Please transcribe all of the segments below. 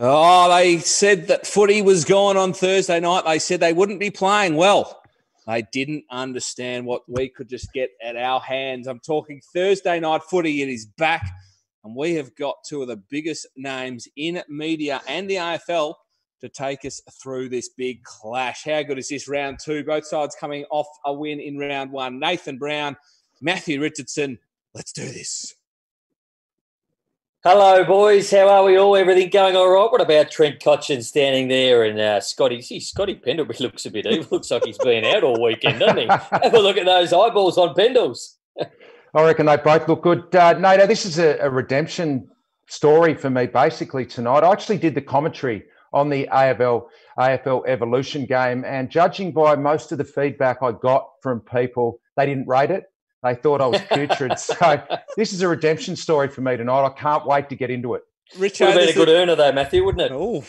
Oh, they said that footy was gone on Thursday night. They said they wouldn't be playing well. They didn't understand what we could just get at our hands. I'm talking Thursday night footy. It is back, and we have got two of the biggest names in media and the AFL to take us through this big clash. How good is this round two? Both sides coming off a win in round one. Nathan Brown, Matthew Richardson. Let's do this. Hello, boys. How are we all? Everything going all right? What about Trent Cotchin standing there and uh, Scotty? See, Scotty Pendlebury looks a bit evil. looks like he's been out all weekend, doesn't he? Have a look at those eyeballs on Pendles. I reckon they both look good. Uh, Nato, this is a, a redemption story for me basically tonight. I actually did the commentary on the AFL AFL Evolution game, and judging by most of the feedback I got from people, they didn't rate it. They thought I was putrid. so this is a redemption story for me tonight. I can't wait to get into it. Richard, would have been a good earner though, Matthew, wouldn't it? Oh,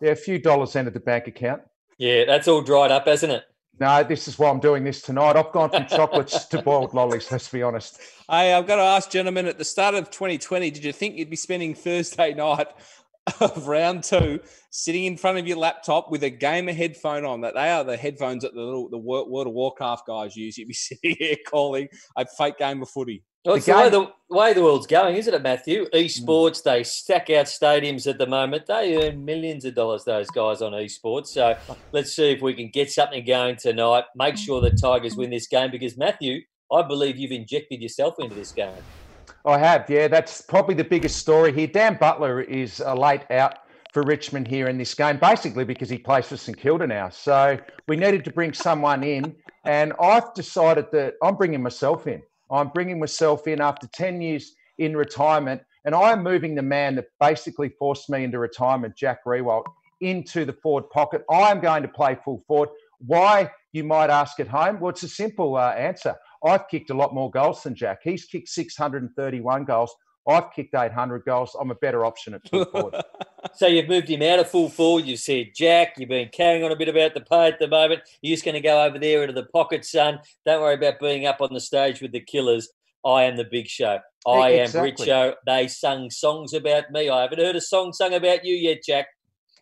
yeah, a few dollars entered the bank account. Yeah, that's all dried up, hasn't it? No, this is why I'm doing this tonight. I've gone from chocolates to boiled lollies. Let's be honest. Hey, I've got to ask, gentlemen, at the start of 2020, did you think you'd be spending Thursday night of round two, sitting in front of your laptop with a gamer headphone on. That they are the headphones that the little the World of Warcraft guys use. You'd be sitting here calling a fake game of footy. Well, it's the, the, way the, way the world's going, isn't it, Matthew? Esports, mm. they stack out stadiums at the moment. They earn millions of dollars, those guys on esports. So let's see if we can get something going tonight. Make sure the Tigers win this game because, Matthew, I believe you've injected yourself into this game. I have, yeah. That's probably the biggest story here. Dan Butler is a late out for Richmond here in this game, basically because he plays for St Kilda now. So we needed to bring someone in, and I've decided that I'm bringing myself in. I'm bringing myself in after 10 years in retirement, and I am moving the man that basically forced me into retirement, Jack Riewoldt, into the forward pocket. I am going to play full forward. Why, you might ask at home? Well, it's a simple uh, answer. I've kicked a lot more goals than Jack. He's kicked 631 goals. I've kicked 800 goals. I'm a better option at full forward. so you've moved him out of full forward. You said, Jack, you've been carrying on a bit about the pay at the moment. You're just going to go over there into the pocket, son. Don't worry about being up on the stage with the killers. I am the big show. I exactly. am Richo. They sung songs about me. I haven't heard a song sung about you yet, Jack.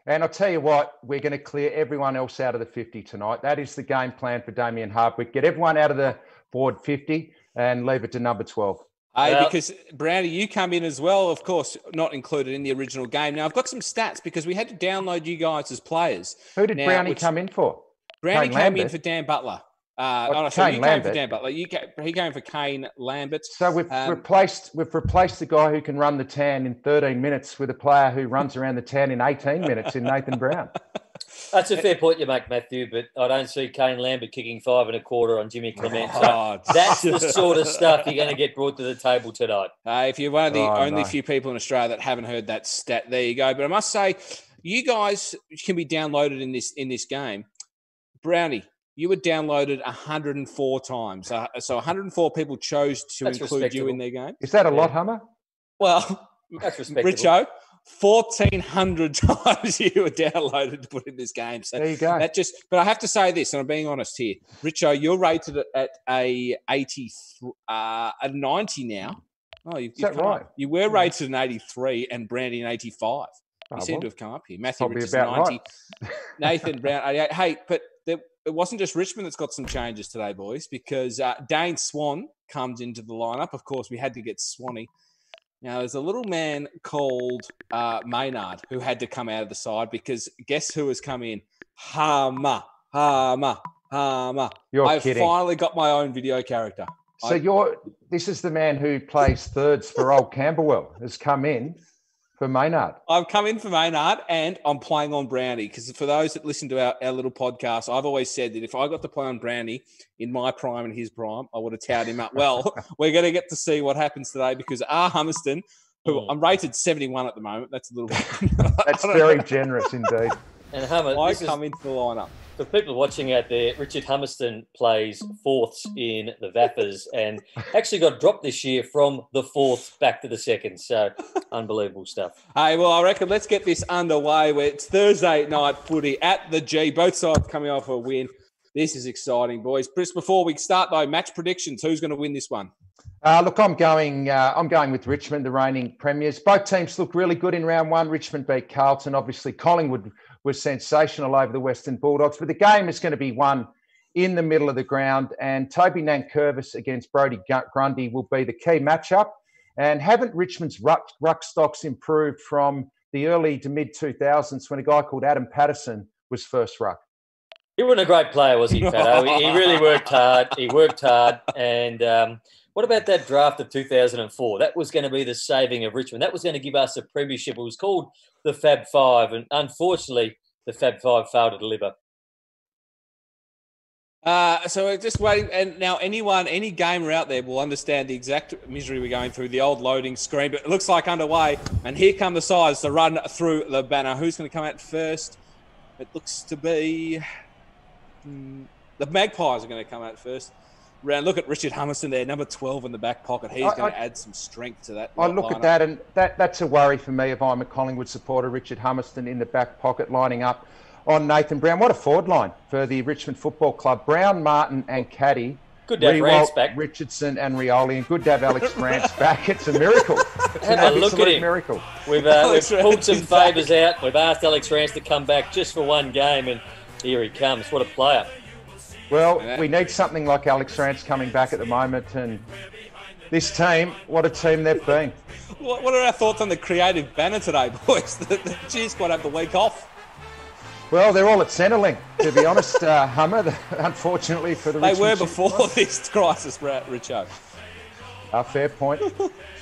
And I'll tell you what, we're going to clear everyone else out of the 50 tonight. That is the game plan for Damien Hardwick. Get everyone out of the forward 50 and leave it to number 12. Hey, well, because Brownie, you come in as well, of course, not included in the original game. Now, I've got some stats because we had to download you guys as players. Who did now, Brownie which, come in for? Brownie Kane came Lambert. in for Dan Butler. Uh, oh, no, so you Lambert. came for Dan Butler. You came, he came for Kane Lambert. So we've um, replaced we've replaced the guy who can run the tan in 13 minutes with a player who runs around the tan in 18 minutes in Nathan Brown. That's a fair point you make, Matthew, but I don't see Kane Lambert kicking five and a quarter on Jimmy Clement. So oh, that's the sort of stuff you're going to get brought to the table tonight. Uh, if you're one of the oh, only no. few people in Australia that haven't heard that stat, there you go. But I must say, you guys can be downloaded in this in this game. Brownie, you were downloaded 104 times. Uh, so 104 people chose to that's include you in their game. Is that a lot, Hummer? Well, that's respectable. Richo, 1400 times you were downloaded to put in this game. So there you go. That just, but I have to say this, and I'm being honest here, Richo, you're rated at a 80, uh, a 90 now. Oh, you've, Is that right? Up. You were rated an 83 and Brandy an 85. You oh, seem well, to have come up here. Matthew Richardson, 90. Right. Nathan Brown, 88. Hey, but there, it wasn't just Richmond that's got some changes today, boys, because uh, Dane Swan comes into the lineup. Of course, we had to get Swanee. Now, there's a little man called uh, Maynard who had to come out of the side because guess who has come in? Hama, Hama, Hama. You're I've kidding. finally got my own video character. So I, you're this is the man who plays thirds for old Camberwell has come in for Maynard. I've come in for Maynard and I'm playing on Brownie because for those that listen to our, our little podcast, I've always said that if I got to play on Brownie in my prime and his prime, I would have towed him up. Well, we're going to get to see what happens today because R. Hummerston, who mm. I'm rated 71 at the moment, that's a little bit. that's very generous indeed. And Hummer, I come is... into the lineup for people watching out there, Richard Hummerston plays fourths in the Vappers and actually got dropped this year from the fourth back to the second. So unbelievable stuff. Hey, well, I reckon let's get this underway. Where it's Thursday night footy at the G. Both sides coming off a win. This is exciting, boys. Chris, before we start though, match predictions. Who's going to win this one? Uh, look, I'm going. Uh, I'm going with Richmond, the reigning premiers. Both teams look really good in round one. Richmond beat Carlton. Obviously, Collingwood was sensational over the Western Bulldogs. But the game is going to be won in the middle of the ground, and Toby Nankervis against Brodie Grundy will be the key matchup. And haven't Richmond's ruck, ruck stocks improved from the early to mid 2000s when a guy called Adam Pattison was first ruck? He wasn't a great player, was he, Pato? he really worked hard. He worked hard. And um, what about that draft of 2004? That was going to be the saving of Richmond. That was going to give us a premiership. It was called the Fab Five. And unfortunately, the Fab Five failed to deliver. Uh, so we're just waiting, and now anyone, any gamer out there will understand the exact misery we're going through. The old loading screen, but it looks like underway, and here come the sides to run through the banner. Who's going to come out first? It looks to be mm, the Magpies are going to come out first. Round. Look at Richard Hummerston there, number twelve in the back pocket. He's I, going to add some strength to that. I look lineup. at that, and that that's a worry for me if I'm a Collingwood supporter. Richard Hummerston in the back pocket, lining up on Nathan Brown. What a forward line for the Richmond Football Club. Brown, Martin, and Caddy. Good to have Rance back. Richardson and Rioli, and good to have Alex Rance back. It's a miracle. It's an absolute look at him. miracle. We've, uh, we've pulled some favours out. We've asked Alex Rance to come back just for one game, and here he comes. What a player. Well, we need something like Alex Rance coming back at the moment, and this team, what a team they've been. What are our thoughts on the creative banner today, boys? The, the G squad have the week off. Well, they're all at Centrelink, to be honest, uh, Hummer. Unfortunately for the they Richmond were before this crisis, Richo. A fair point.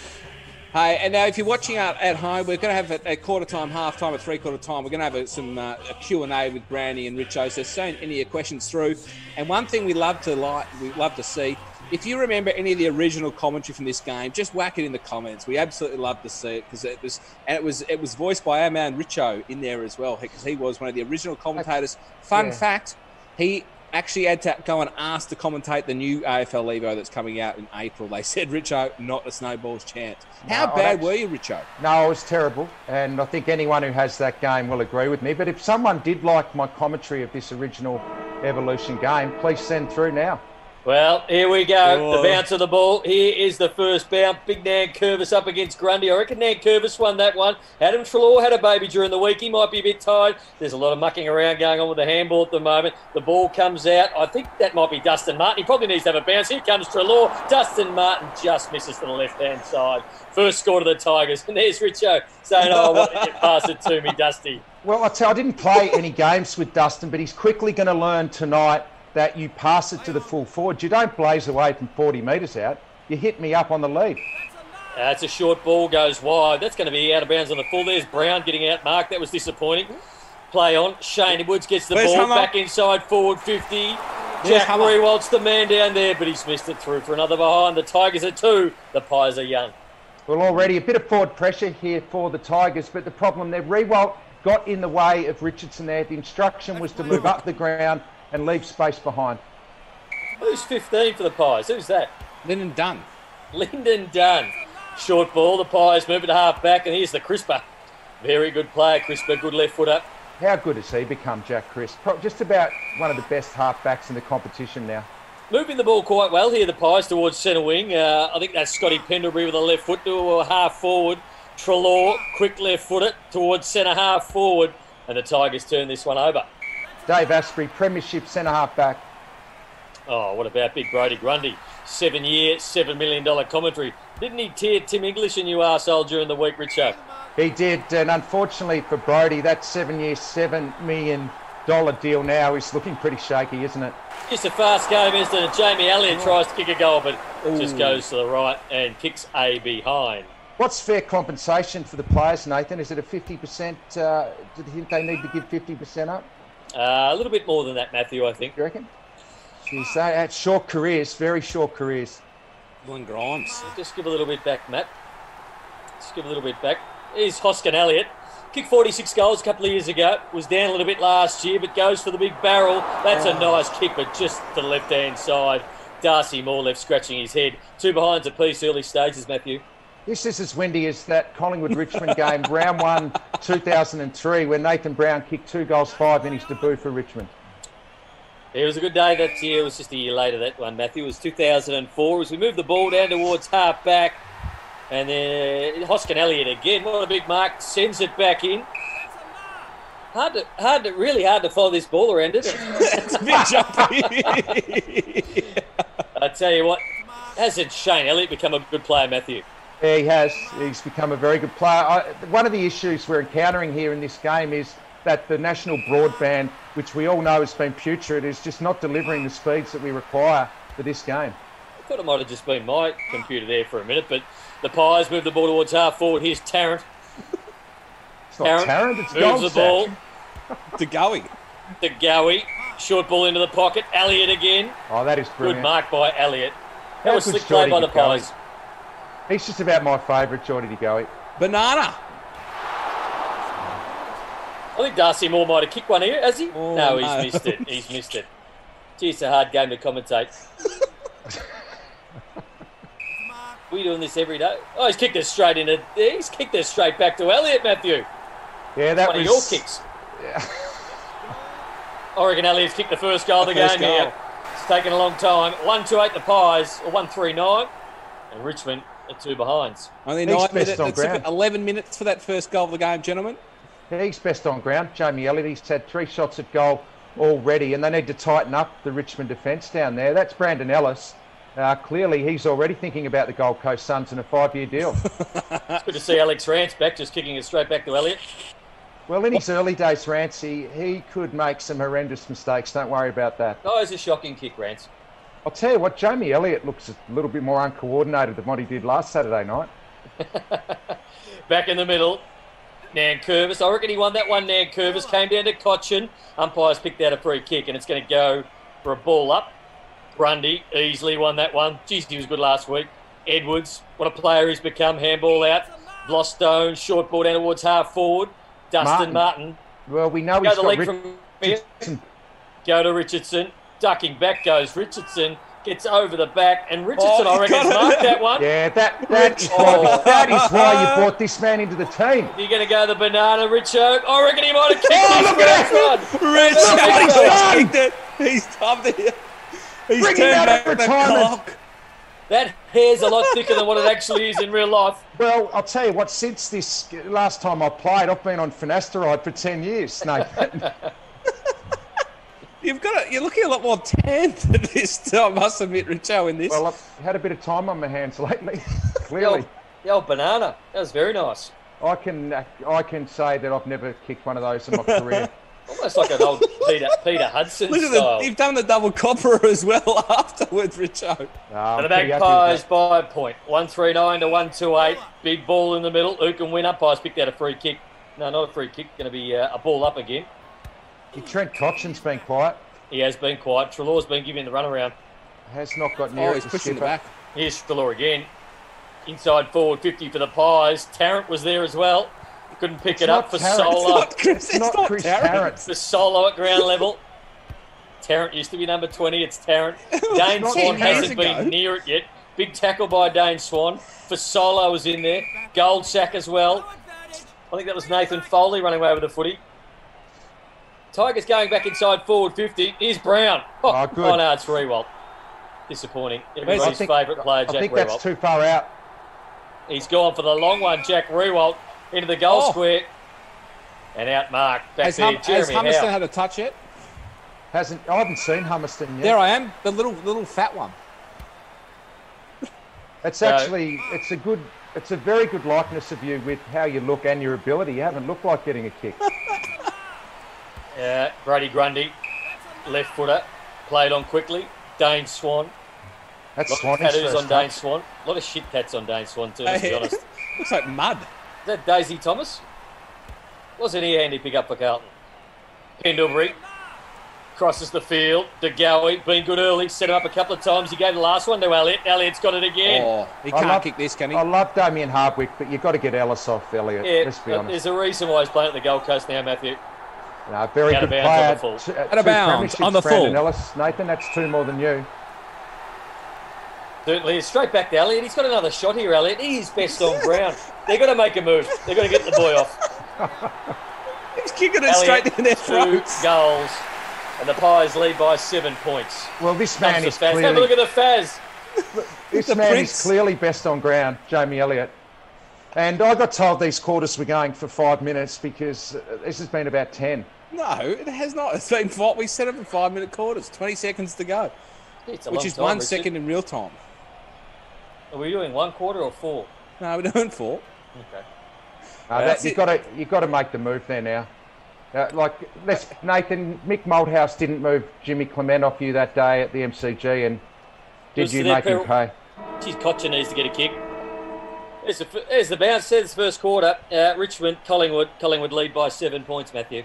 Hey, and now if you're watching out at home, we're going to have a, a quarter time, half time, a three quarter time. We're going to have a, some uh, a Q&A with Brandy and Richo. So send any of your questions through. And one thing we love to like, we love to see if you remember any of the original commentary from this game, just whack it in the comments. We absolutely love to see it because it was and it was it was voiced by our man Richo in there as well because he was one of the original commentators. Fun yeah. fact, he actually had to go and ask to commentate the new AFL Evo that's coming out in April. They said, Richo, not a snowball's chance. How no, bad were you, Richo? No, it was terrible. And I think anyone who has that game will agree with me. But if someone did like my commentary of this original Evolution game, please send through now. Well, here we go. The bounce of the ball. Here is the first bounce. Big Nankervis up against Grundy. I reckon Nankervis won that one. Adam Treloar had a baby during the week. He might be a bit tired. There's a lot of mucking around going on with the handball at the moment. The ball comes out. I think that might be Dustin Martin. He probably needs to have a bounce. Here comes Treloar. Dustin Martin just misses to the left-hand side. First score to the Tigers. And there's Richo saying, oh, why did you pass it to me, Dusty? Well, I tell you, I didn't play any games with Dustin, but he's quickly going to learn tonight that you pass it to the full forward. You don't blaze away from 40 metres out. You hit me up on the lead. That's a short ball, goes wide. That's going to be out of bounds on the full. There's Brown getting out marked. That was disappointing. Play on. Shane Woods gets the Where's ball Hummer? back inside forward 50. Jack Riewoldt's the man down there, but he's missed it through for another behind. The Tigers are two. The Pies are young. Well, already a bit of forward pressure here for the Tigers, but the problem there, Riewoldt got in the way of Richardson there. The instruction was to move up the ground and leave space behind. Who's 15 for the Pies? Who's that? Lyndon Dunn. Lyndon Dunn. Short ball. The Pies move it half back, and here's the Crisper. Very good player, Crisper. Good left footer. How good has he become, Jack Crisp? Just about one of the best half-backs in the competition now. Moving the ball quite well here, the Pies towards centre wing. Uh, I think that's Scotty Pendlebury with a left foot to a half forward. Treloar, quick left footer towards centre half forward. And the Tigers turn this one over. Dave Astbury, Premiership centre half back. Oh, what about big Brodie Grundy? Seven year, $7 million commentary. Didn't he tear Tim English a new arsehole during the week, Richard? He did, and unfortunately for Brodie, that seven year, $7 million deal now is looking pretty shaky, isn't it? Just a fast game, isn't it? Jamie Elliott tries to kick a goal, but Ooh. just goes to the right and kicks a behind. What's fair compensation for the players, Nathan? Is it a 50%? Uh, do you think they need to give 50% up? Uh, a little bit more than that, Matthew, I think. You reckon? She's at short careers, very short careers. Glenn Grimes. Just give a little bit back, Matt. Just give a little bit back. Here's Hoskin Elliott. Kicked 46 goals a couple of years ago. Was down a little bit last year, but goes for the big barrel. That's a nice kick, but just to the left hand side. Darcy Moore left scratching his head. Two behinds apiece early stages, Matthew. This is as windy as that Collingwood Richmond game, round one, 2003, where Nathan Brown kicked two goals, five in his debut for Richmond. It was a good day that year. It was just a year later, that one, Matthew. It was 2004 as we moved the ball down towards half back. And then Hoskin Elliott again. What a big mark. Sends it back in. Hard to, hard to, really hard to follow this ball around, isn't it? it's a bit jumpy. I tell you what, hasn't Shane Elliott become a good player, Matthew? Yeah, he has. He's become a very good player. I, one of the issues we're encountering here in this game is that the national broadband, which we all know has been putrid, is just not delivering the speeds that we require for this game. I thought it might have just been my computer there for a minute, but the Pies move the ball towards half forward. Here's Tarrant. It's not Tarrant, it's moves the ball. to Goey. To Goey. Short ball into the pocket. Elliot again. Oh, that is brilliant. Good mark by Elliot. That How was slick play by the Pies. He's just about my favourite, Jordy De Goey. Banana. I think Darcy Moore might have kicked one here, has he? Oh, no, he's no. missed it. He's missed it. Gee, it's a hard game to commentate. we doing this every day. Oh, he's kicked it straight into. He's kicked it straight back to Elliot Matthew. Yeah, that one was of your kicks. Yeah. Oregon Elliott's kicked the first goal of the, game goal. here. It's taken a long time. One two eight the Pies, or one three nine, and Richmond are two behinds. Only nine minutes. On ground. Eleven minutes for that first goal of the game, gentlemen. He's best on ground. Jamie Elliott, he's had three shots at goal already, and they need to tighten up the Richmond defence down there. That's Brandon Ellis. Uh, clearly, he's already thinking about the Gold Coast Suns and a five-year deal. it's good to see Alex Rance back, just kicking it straight back to Elliott. Well, in his early days, Rance, he, he could make some horrendous mistakes. Don't worry about that. Oh, it's a shocking kick, Rance. I'll tell you what, Jamie Elliott looks a little bit more uncoordinated than what he did last Saturday night. back in the middle, Nankervis. I reckon he won that one. Nankervis came down to Cotchin. Umpires picked out a free kick, and it's going to go for a ball up. Grundy easily won that one. Geez, he was good last week. Edwards, what a player he's become. Handball out. Blostone, short ball down towards half forward. Dustin Martin. Martin. Well, we know go he's the got from here. Go to Richardson. Ducking back goes Richardson gets over the back, and Richardson, oh, I reckon, marked that one. Yeah, that, that, is why, that is why you oh. brought this man into the team. You're going to go the banana, Richo? I reckon he might have kicked oh, look at that one. Rich, he's kicked it. He's topped it. He's Bring turned back the clock. That hair's a lot thicker than what it actually is in real life. Well, I'll tell you what, since this last time I played, I've been on finasteride for 10 years, Nathan. You've got a, you're looking a lot more tan than this time, I must admit, Richo, in this. Well, I've had a bit of time on my hands lately, clearly. The old, the old banana. That was very nice. I can I can say that I've never kicked one of those in my career. Almost like an old Peter Peter Hudson Look style. The, you've done the double copper as well afterwards, Richo. No, and the Magpies by a point. 139 to 128. Big ball in the middle. Who can win? Umpires picked out a free kick. No, not a free kick. Going to be uh, a ball up again. Trent Cotchin's been quiet. He has been quiet. Treloar's been giving the runaround. Has not got oh, near. Oh, he's pushing the back. Here's Treloar again. Inside forward 50 for the Pies. Tarrant was there as well. Couldn't pick it's it up for Tarrant. Solo. It's not Chris, it's it's not Chris Tarrant. Tarrant. Fasolo at ground level. Tarrant used to be number 20. It's Tarrant. Dane Swan hasn't been near it yet. Big tackle by Dane Swan. Fasolo was in there. Goldsack as well. I think that was Nathan Foley running away with the footy. Tigers going back inside forward 50. Here's Brown. Oh, oh, good. oh no, it's Riewoldt. Disappointing. Everybody's favourite player, Jack I think Riewoldt. that's too far out. He's gone for the long one, Jack Riewoldt, into the goal oh. square. And out Mark. Back has, there, hum, has Hummerston had a touch yet? Hasn't. I haven't seen Hummerston yet. There I am, the little little fat one. It's actually it's a good it's a very good likeness of you with how you look and your ability. You haven't looked like getting a kick. Yeah, Brodie Grundy, left footer, played on quickly. Dane Swan. That's Swan. Of Tattoos on Dane Swan. A lot of shit tats on Dane Swan too. To be honest, looks like mud. Is that Daisy Thomas? Wasn't he a handy pick up for Carlton? Pendlebury crosses the field. De Goey, been good early, set him up a couple of times. He gave the last one to Elliott. Elliott's got it again. Oh, he can't love, kick this, can he? I love Damien Hardwick, but you've got to get Ellis off Elliot. Yeah, let's be uh, honest. There's a reason why he's playing at the Gold Coast now, Matthew. No, very good player. On the full. T- Out of bounds on the full. Ellis. Nathan, that's two more than you. Certainly, straight back to Elliott. He's got another shot here, Elliot. He's best on ground. They've got to make a move. They've got to get the boy off. He's kicking it Elliott, straight in their throats. Two goals. And the Pies lead by seven points. Well, this man Comes is the Faz. Have a look at the Faz. this The man Prince. is clearly best on ground, Jamie Elliott. And I got told these quarters were going for five minutes because uh, this has been about ten. No, it has not. It's been five. We set up in five minute quarters, 20 seconds to go, It's a which long is time, one Richard. second in real time. Are we doing one quarter or four? No, we're doing four. Okay. Uh, that, you've got to you've got to make the move there now. Uh, like let's, Nathan, Mick Malthouse didn't move Jimmy Clement off you that day at the MCG, and did you for their make him peril- pay? Geez, Kocher needs to get a kick. There's the, f- there's the bounce. There's the first quarter. Uh, Richmond, Collingwood. Collingwood lead by seven points, Matthew.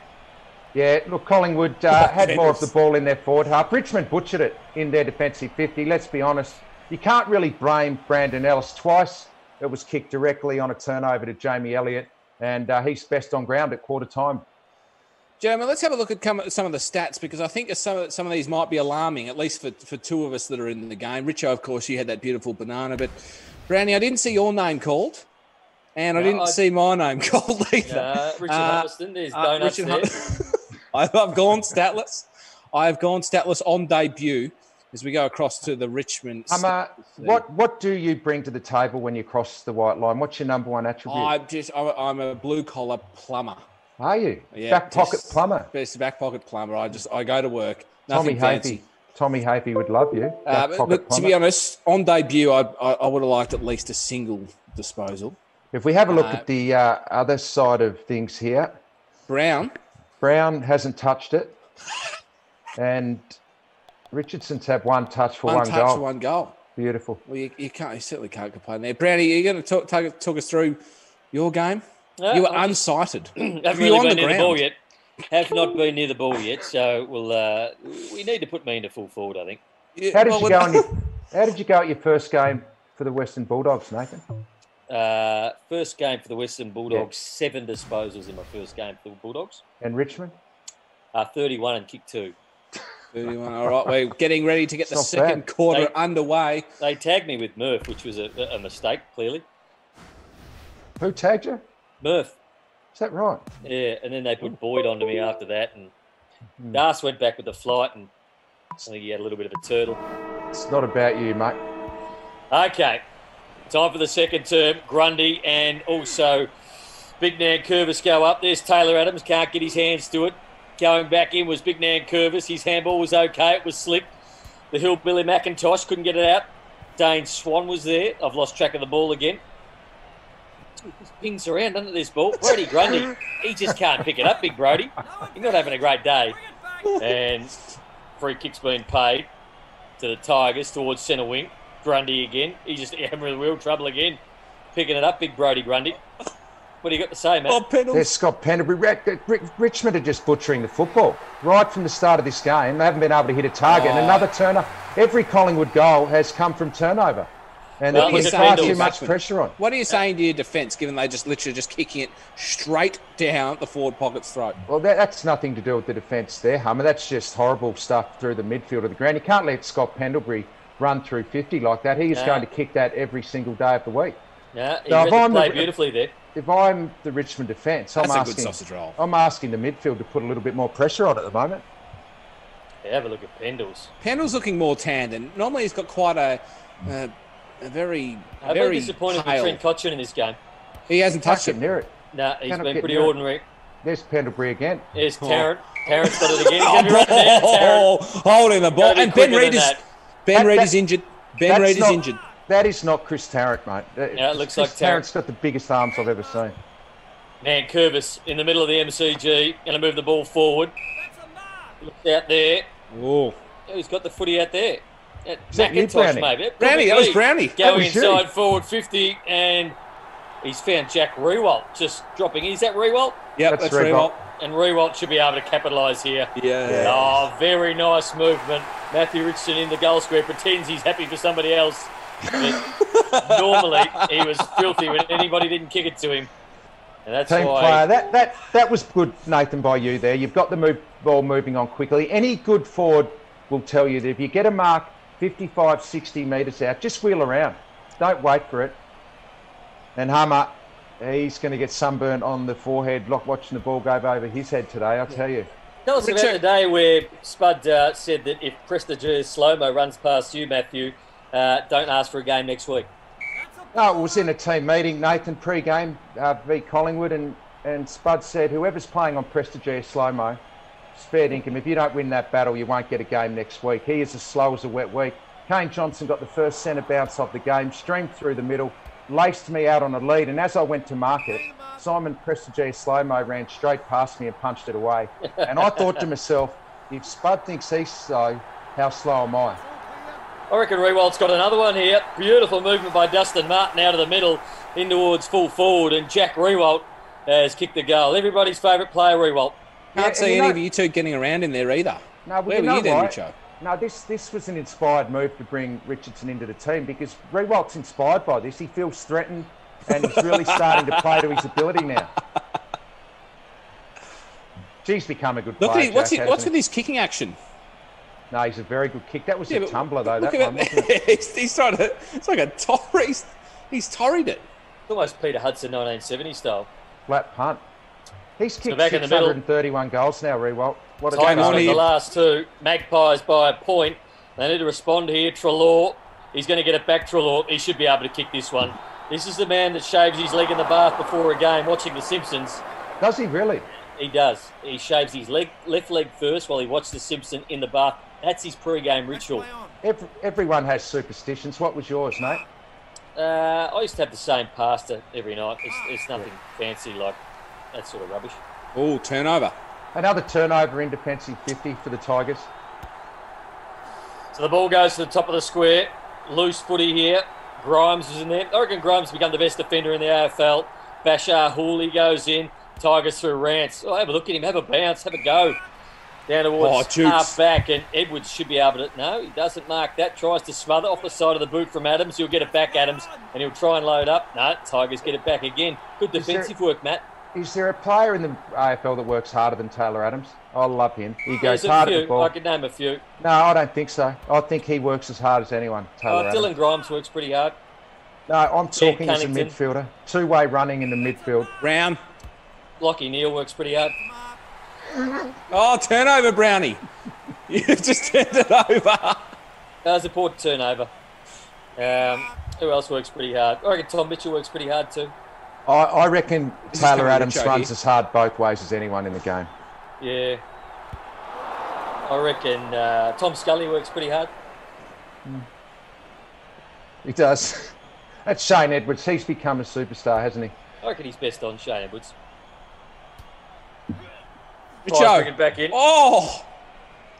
Yeah, look, Collingwood uh, had more of the ball in their forward half. Richmond butchered it in their defensive 50. Let's be honest. You can't really blame Brandon Ellis twice. It was kicked directly on a turnover to Jamie Elliott, and uh, he's best on ground at quarter time. Jeremy, let's have a look at some of the stats because I think some of, some of these might be alarming, at least for, for two of us that are in the game. Richo, of course, you had that beautiful banana, but Brownie, I didn't see your name called, and I didn't I- see my name called either. Uh, Richard Uh, Hummerston. There's Uh, donuts Richard there. I've I've gone statless. I've gone statless on debut as we go across to the Richmond. Hummer, what, what do you bring to the table when you cross the white line? What's your number one attribute? I'm just I'm a, I'm a blue collar plumber. Are you? Yeah, Back pocket just- plumber. Best back pocket plumber. I just I go to work. Tommy Nothing fancy. Hafey. Tommy Hafey would love you. Uh, but look, to be honest, on debut, I, I, I would have liked at least a single disposal. if we have a look uh, at the uh, other side of things here, Brown, Brown hasn't touched it, and Richardson's had one touch for one one, touch, goal. one goal. Beautiful. Well, you, you can't, you certainly can't complain there. Brownie, are you going to talk, talk, talk us through your game? No, you were I'm unsighted. haven't you really on been the near the ball ground? yet. Have not been near the ball yet, so we'll uh, we need to put me into full forward. I think. Yeah, How did well, you go? On your, how did you go at your first game for the Western Bulldogs, Nathan? Uh, first game for the Western Bulldogs, seven disposals in my first game for the Bulldogs. And Richmond? Uh, 31 and kick two. 31. All right, we're getting ready to get the It's not second bad. quarter They- underway. They tagged me with Murph, which was a, a mistake, clearly. Who tagged you? Murph, Is that right? yeah, and then they put Boyd onto me after that, and Hmm. Das went back with the flight, and I think he had a little bit of a turtle. It's not about you, mate. Okay, time for the second term. Grundy and also Big Nankervis go up. There's Taylor Adams, can't get his hands to it. Going back in was Big Nankervis. His handball was okay, it was slipped. The Hillbilly McIntosh couldn't get it out. Dane Swan was there. I've lost track of the ball again. This pings around under this ball. Brodie Grundy, he just can't pick it up, Big Brodie. He's not having a great day. And free kick's been paid to the Tigers towards centre wing. Grundy again. He's just having real trouble again. Picking it up, Big Brodie Grundy. What do you got to say, Matt? Oh, penalty. There's Scott Pendlebury. Ri- Ri- Richmond are just butchering the football right from the start of this game. They haven't been able to hit a target. And Oh. another turner. Every Collingwood goal has come from turnover. And Well, they're putting far too much pressure on. What are you saying to your defence, given they just literally just kicking it straight down the forward pocket's throat? Well, that, that's nothing to do with the defence there, Hummer. That's just horrible stuff through the midfield of the ground. You can't let Scott Pendlebury run through 50 like that. He is No. going to kick that every single day of the week. Yeah, he No, read if I'm the- beautifully there. If I'm the Richmond defence, I'm That's a good asking, sausage roll. I'm asking the midfield to put a little bit more pressure on at the moment. Yeah, have a look at Pendles. Pendle's looking more tanned, and normally he's got quite a, a, a very, I've been very disappointed pale. with Trent Cotchin in this game. He hasn't touched get it. near it. No, he's Cannot been pretty near it. ordinary. There's Pendlebury again. There's Oh. Tarrant. Tarrant's got it again. He's going to be right there. Oh, Tarrant. holding the ball. And Ben quicker Reid is that. Ben That- Reid that- is injured. Ben That's Reid is injured. That is not Chris Tarrant, mate. Yeah, it looks Chris like Tarrant. Tarrant's got the biggest arms I've ever seen. Man, Curvis in the middle of the MCG. Going to move the ball forward. Looks out there. Oh, Who's got the footy out there? That Is that you, McIntosh, Brownie? maybe. Brownie, that was Brownie. Going was you. inside forward 50, and he's found Jack Riewoldt just dropping. Is that Riewoldt? Yep, That's that's, Reed Riewoldt. And Riewoldt should be able to capitalise here. Yeah. Yeah. Oh, very nice movement. Matthew Richardson in the goal square pretends he's happy for somebody else. Normally, he was filthy when anybody didn't kick it to him. And that's Team why. player. That that that was good, Nathan, by you there. You've got the move, ball moving on quickly. Any good forward will tell you that if you get a mark 55, 60 metres out, just wheel around. Don't wait for it. And Hummer, he's going to get sunburnt on the forehead, lock watching the ball go over his head today, I'll tell you. Tell us about the day where Spud uh, said that if Prestigiacomo runs past you, Matthew, uh, don't ask for a game next week. No, it was in a team meeting. Nathan pre-game uh, beat Collingwood, and and Spud said, whoever's playing on Prestigiacomo, spare income. If you don't win that battle, you won't get a game next week. He is as slow as a wet week. Kane Johnson got the first centre bounce of the game, streamed through the middle, laced me out on a lead, and as I went to market, Simon Prestigiacomo ran straight past me and punched it away. And I thought to myself, if Spud thinks he's slow, how slow am I? I reckon Riewoldt's got another one here. Beautiful movement by Dustin Martin out of the middle in towards full forward, and Jack Riewoldt has kicked the goal. Everybody's favourite player, Riewoldt. Yeah, Can't see any know- of you two getting around in there either. No, but Where you were you then, what? Richo? No, this this was an inspired move to bring Richardson into the team because Riewoldt's inspired by this. He feels threatened and he's really starting to play to his ability now. G's become a good Look player. at it. What's Jack, it, what's with his kicking action? No, he's a very good kick. That was Yeah, a tumbler though. Look That one, at wasn't it? it. he's, he's trying to. It's like a torry. He's, he's torried it. It's almost Peter Hudson 1970 style. Flat punt. He's kicked back in the 631 goals now, Riewoldt. What a Tigers here. the last two. Magpies by a point. They need to respond here. Treloar. He's going to get it back, Treloar. He should be able to kick this one. This is the man that shaves his leg in the bath before a game watching The Simpsons. Does he really? He does. He shaves his leg, left leg first while he watches The Simpsons in the bath. That's his pre-game ritual. Every, everyone has superstitions. What was yours, mate? Uh, I used to have the same pasta every night. It's, it's nothing fancy like that sort of rubbish. Oh, turnover. Another turnover in defensive 50 for the Tigers. So the ball goes to the top of the square. Loose footy here. Grimes is in there. I reckon Grimes has become the best defender in the AFL. Bashar Hooley goes in. Tigers through Rance. Oh, have a look at him. Have a bounce. Have a go. Down Oh, towards Jukes. half back, and Edwards should be able to. No, he doesn't mark that. Tries to smother off the side of the boot from Adams. He'll get it back, Adams, and he'll try and load up. No, Tigers get it back again. Good Is there- defensive work, Matt. Is there a player in the AFL that works harder than Taylor Adams? I love him. He goes There's a hard at the ball. I could name a few. No, I don't think so. I think he works as hard as anyone. Oh, Taylor Dylan Adams. Grimes works pretty hard. No, I'm talking as a Cunnington. midfielder. Two-way running in the midfield. Brown. Lachie Neale works pretty hard. Oh, turnover, Brownie. You've just turned it over. That was a poor turnover. Um, who else works pretty hard? I reckon Tom Mitchell works pretty hard too. I, I reckon This Taylor Adams runs here. as hard both ways as anyone in the game. Yeah. I reckon uh, Tom Scully works pretty hard. He does. That's Shane Edwards. He's become a superstar, hasn't he? I reckon he's best on Shane Edwards. Price bring Richo. it back in. Oh,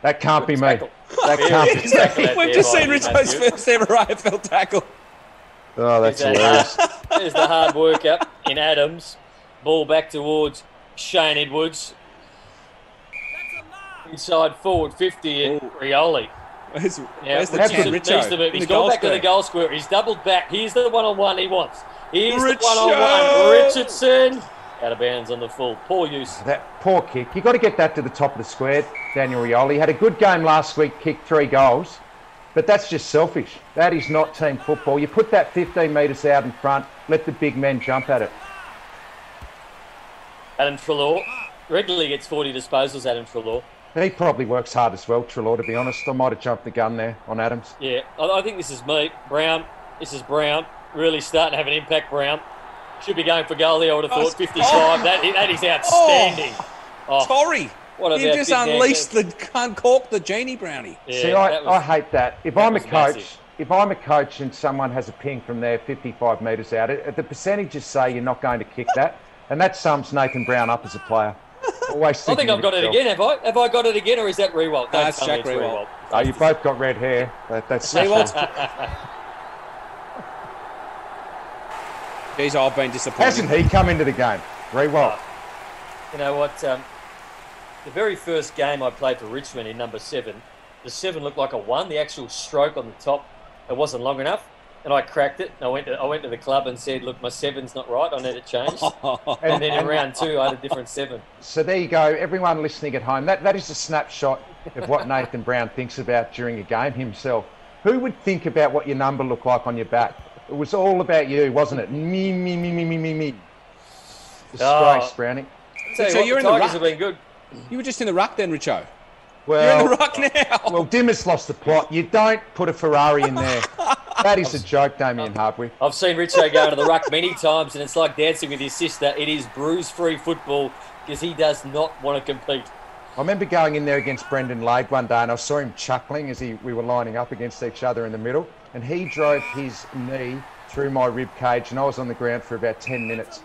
That can't be me. That can't be. it's tackle out we've just seen you, Richo's first ever AFL tackle. Oh, that's There's, hilarious. that, there's the hard work up in Adams. Ball back towards Shane Edwards. Inside forward 50 and Ooh. Rioli. Where's, Yeah, where's the That's champ, needs Richo? to move. In He's gone goal back to the goal square. He's doubled back. Here's the one-on-one he wants. Here's the one-on-one. Richardson. Out of bounds on the full. Poor use. That poor kick. You've got to get that to the top of the square. Daniel Rioli had a good game last week, kicked three goals, but that's just selfish. That is not team football. You put that 15 metres out in front, let the big men jump at it. Adam Treloar. Regularly gets 40 disposals, Adam Treloar. He probably works hard as well, Treloar, to be honest. I might have jumped the gun there on Adams. Yeah, I, I think this is me. Brown. This is Brown. Really starting to have an impact, Brown. Should be going for goal there, I would have Oh, thought. 55. That, that is oh! outstanding. Oh, Torry. What You just Big Dan unleashed Glenn? the uncorked the genie brownie. Yeah, See, I, was- I hate that. If that I'm a coach, massive. if I'm a coach and someone has a ping from there 55 metres out, it, the percentages say you're not going to kick that, and that sums Nathan Brown up as a player. Always I think I've of got it again, have I? Have I got it again, or is that Riewoldt? Don't That's tell Jack it's Riewoldt. Oh, you both got red hair. That, that's Riewoldt's- Jeez, I've been disappointed. Hasn't he come into the game? Riewoldt. You know what? Um, the very first game I played for Richmond in number seven, the seven looked like a one. The actual stroke on the top, it wasn't long enough, and I cracked it. And I went to I went to the club and said, "Look, my seven's not right. I need it changed." and then in round two, I had a different seven. So there you go, everyone listening at home. That that is a snapshot of what Nathan Brown thinks about during a game himself. Who would think about what your number looked like on your back? It was all about you, wasn't it? Me, me, me, me, me, me, me. Oh. Disgrace, Oh. Brownie. Tell So what, you're the in the Tigers ruck. have been good. You were just in the ruck then, Richo. Well, You're in the ruck now. well, Dimmer's lost the plot. You don't put a Ferrari in there. That is a joke, Damien Hardwick. I've seen Richo go to the ruck many times, and it's like dancing with his sister. It is bruise-free football because he does not want to compete. I remember going in there against Brendon Lade one day, and I saw him chuckling as he we were lining up against each other in the middle, and he drove his knee through my rib cage, and I was on the ground for about ten minutes.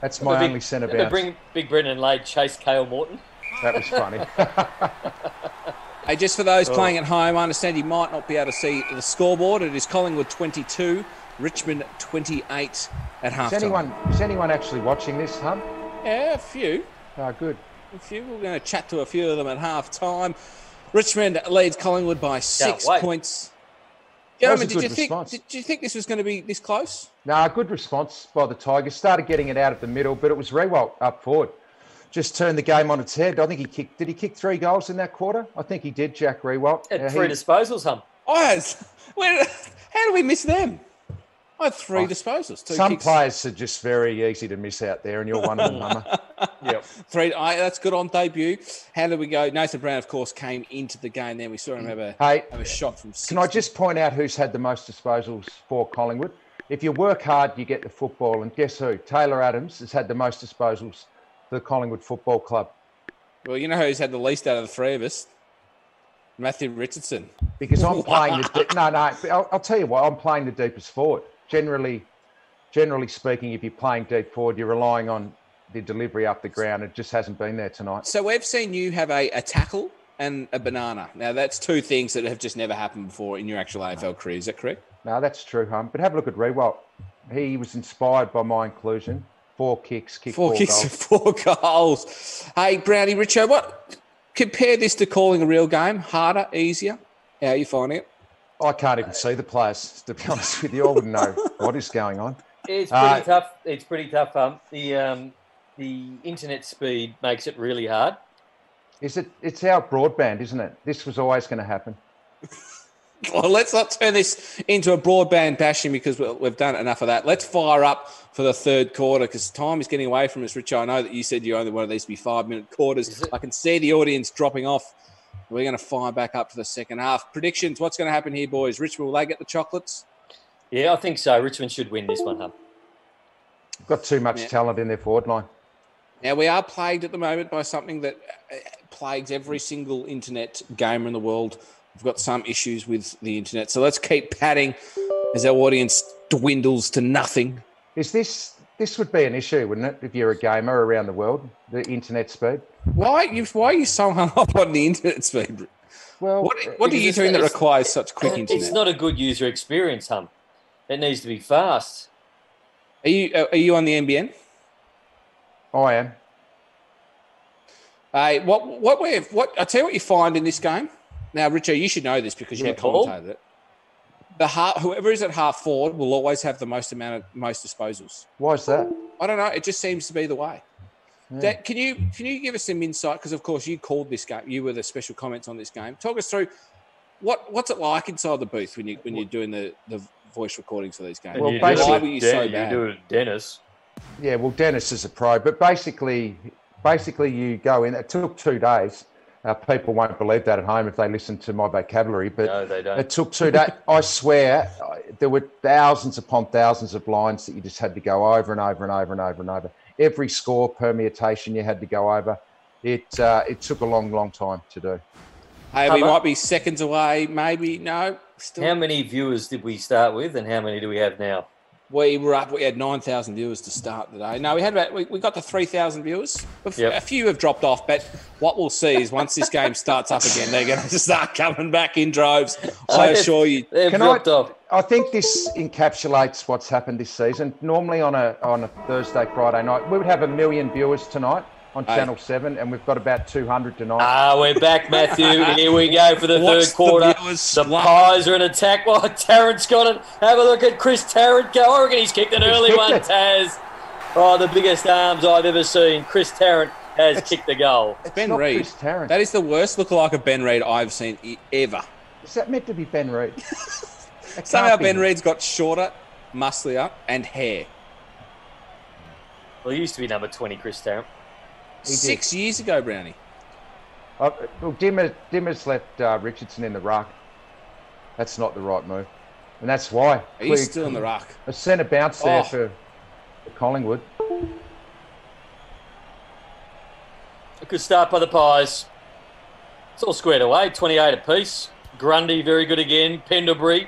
That's my Remember only centre bounce. bring Big Brendon Lade chase Cale Morton. That was funny. Hey, just for those playing at home, I understand you might not be able to see the scoreboard. It is Collingwood 22, Richmond 28 at half is anyone is anyone actually watching this, Hub? Yeah, a few. Oh, good. A few. We're going to chat to a few of them at half time. Richmond leads Collingwood by six points. Was Gentlemen, a did good you think response. did you think this was going to be this close? No, good response by the Tigers. Started getting it out of the middle, but it was Riewoldt up forward. Just turned the game on its head. I think he kicked. Did he kick three goals in that quarter? I think he did. Jack Riewoldt. Had Yeah, three he- disposals, hum. Oh, I had, where, how do we miss them? I had three Oh, disposals. Two Some kicks, players are just very easy to miss out there, and you're one of them, Hummer. Yep. Three. I, that's good on debut. How did we go? Nathan Brown, of course, came into the game. Then we saw him have a Hey, have a shot from. 60. Can I just point out who's had the most disposals for Collingwood? If you work hard, you get the football. And guess who? Taylor Adams has had the most disposals for the Collingwood Football Club Well, you know who's had the least out of the three of us? Matthew Richardson. because I'm playing the no, no. I'll, I'll tell you what. I'm playing the deepest forward. Generally, generally speaking, if you're playing deep forward, you're relying on the delivery up the ground. It just hasn't been there tonight. So we've seen you have a, a tackle and a banana. Now that's two things that have just never happened before in your actual AFL career. Is that correct? No, that's true, hum. But have a look at Riewoldt. He was inspired by my inclusion. Four kicks, kicked Four four, kicks goals. four goals. Hey, Brownie Richo, what compare this to calling a real game? Harder, easier? How are you finding it? I can't even see the players, to be honest with you. I wouldn't know what is going on. It's pretty Uh, tough. It's pretty tough. Um, the um, the internet speed makes it really hard. Is it? It's our broadband, isn't it? This was always going to happen. Well, let's not turn this into a broadband bashing because we- we've done enough of that. Let's fire up for the third quarter because time is getting away from us, Rich. I know that you said you only wanted these to be five minute quarters. I can see the audience dropping off. We're going to fire back up for the second half. Predictions what's going to happen here, boys? Richmond, will they get the chocolates? Yeah, I think so. Richmond should win this one, hum. Got too much Yeah. talent in their forward line. Now, we are plagued at the moment by something that uh, plagues every single internet gamer in the world. We've got some issues with the internet. So let's keep padding as our audience dwindles to nothing. Is this? This would be an issue, wouldn't it? If you're a gamer around the world, the internet speed. Why, you, why are you so hung up on the internet speed? Well, What, what are you doing that requires such quick internet? It's not a good user experience, hum. It needs to be fast. Are you uh, are you on the NBN? I am. Hey, what what we what I tell you what you find in this game. Now, Richard, you should know this because you Yeah, Paul? commentated it. The half, whoever is at half forward will always have the most amount of most disposals. Why is that? I don't know. It just seems to be the way. Yeah. Dan, can you can you give us some insight? Because of course you called this game. You were the special comments on this game. Talk us through what what's it like inside the booth when you when you're doing the, the voice recordings for these games. Well, you basically- why were you Den- so you do it with Dennis. Yeah. Well, Dennis is a pro, but basically, basically, you go in. It took two days. Uh, people won't believe that at home if they listen to my vocabulary, but No, they don't. It took two days. I swear, there were thousands upon thousands of lines that you just had to go over and over and over and over and over. Every score permutation you had to go over. It uh, it took a long, long time to do. Hey, we might be seconds away. Maybe no. Still, How many viewers did we start with, and how many do we have now? We were up. We had nine thousand viewers to start the day. No, we had about. We, we got to three thousand viewers. A f- Yep. A few have dropped off, but what we'll see is once this game starts up again, they're going to start coming back in droves. I they've- assure you. They've Can I- off. I think this encapsulates what's happened this season. Normally on a on a Thursday, Friday night, we would have a million viewers tonight on Hey. Channel Seven, and we've got about two hundred tonight. Ah, we're back, Matthew. Here we go for the Watch third quarter. the The, Pies are in attack. Well, Tarrant's got it. Have a look at Chris Tarrant go. I reckon he's kicked an He's early kicked one, it. Taz. Oh, the biggest arms I've ever seen. Chris Tarrant has kicked the goal. it's Ben not Reid. That is the worst lookalike of Ben Reid I've seen ever. is that meant to be Ben Reid? Somehow be. Ben Reid's got shorter, musclier, and hair. Well, he used to be number 20, Chris Tarrant. He did. Six years ago, Brownie. Uh, well, Dimma, Dimma's left uh, Richardson in the ruck. That's not the right move. And that's why. He's still in the ruck. A centre bounce there Oh. for, for Collingwood. A good start by the Pies. It's all squared away, 28 apiece. Grundy, very good again. Pendlebury,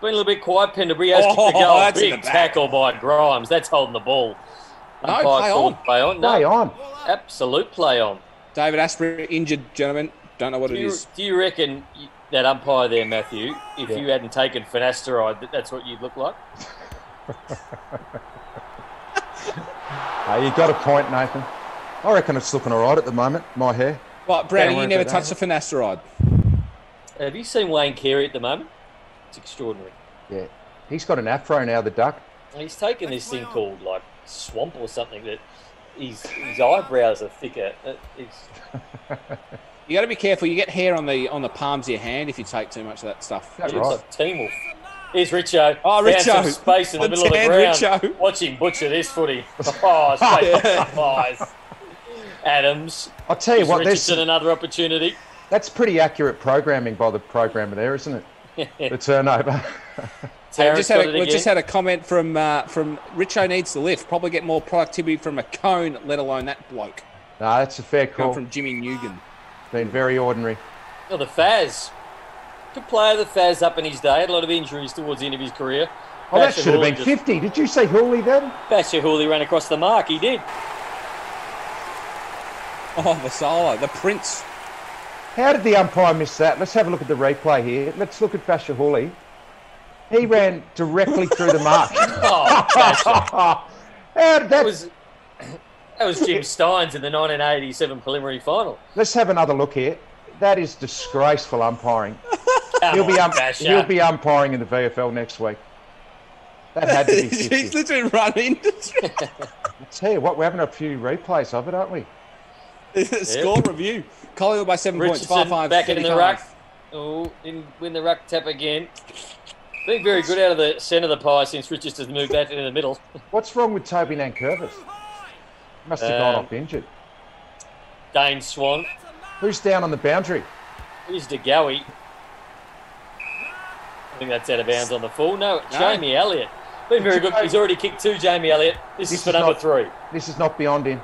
been a little bit quiet. Pendlebury has kicked the Oh, goal. that's in Big the back. tackle by Grimes. That's holding the ball. No, play called on. Play on. No, Play on. absolute play on. David Astbury injured, gentlemen. Don't know what Do it you, is. do you reckon that umpire there, Matthew, if Yeah. you hadn't taken finasteride, that that's what you'd look like? Uh, you got a point, Nathan. I reckon it's looking all right at the moment, my hair. What, Brownie, you never touched that. a finasteride. Have you seen Wayne Carey at the moment? It's extraordinary. Yeah. He's got an afro now, the duck. He's taken this thing called like swamp or something that his his eyebrows are thicker. It's, You got to be careful. You get hair on the on the palms of your hand if you take too much of that stuff. That's right. like Teen Wolf. Here's Richo. Oh, Found Richo. some space in the The middle of the ground. Richo. Watch him butcher this footy. Oh, straight oh, yeah. Adams. I'll tell you Gives what, there's, another opportunity. that's pretty accurate programming by the programmer there, isn't it? The turnover. Hey, we Terrence just had a, we just had a comment from uh, from Richo needs to lift. Probably get more productivity from a cone, let alone that bloke. no, that's a fair Come call. from Jimmy Newgan. Been very ordinary. Oh, the Faz. Good player, the Faz up in his day. Had a lot of injuries towards the end of his career. Oh, that Basher should have been 50. Did you say Hooley then? Basher Hooley ran across the mark. He did. Oh, the Vasala, the prince. How did the umpire miss that? Let's have a look at the replay here. Let's look at Basher Hooley. He ran directly through the mark. Oh, Basher. How That that was that was Jim Stynes in the 1987 preliminary final. Let's have another look here. That is disgraceful umpiring. Come He'll be, um, Basher. he'll be umpiring in the VFL next week. That had to be He's literally running. I tell you what, we're having a few replays of it, aren't we? Score review. Collingwood by seven points. Richardson Five five. back in the 35. ruck. Oh, didn't win the ruck tap again. Been very good out of the centre of the pie since Richardson's moved back into the middle. What's wrong with Toby Nankervis? Must have gone Um, off injured. Dane Swan. Who's down on the boundary? Here's DeGoey. I think that's out of bounds on the full. No, No. Jamie Elliott. Been very good. He's already kicked two, Jamie Elliott. This, This is for is number not- three. This is not beyond him.